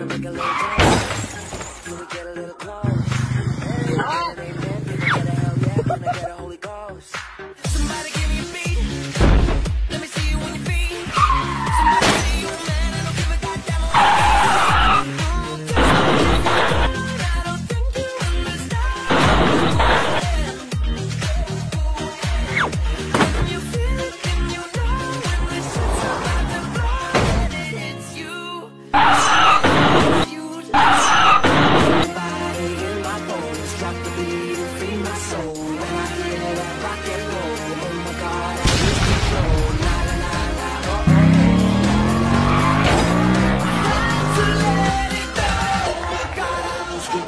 I make a little toast? Can we get a little close?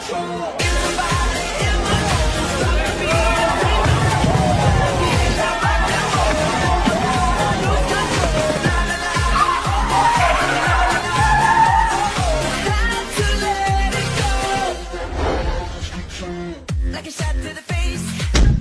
Like a shot to the face.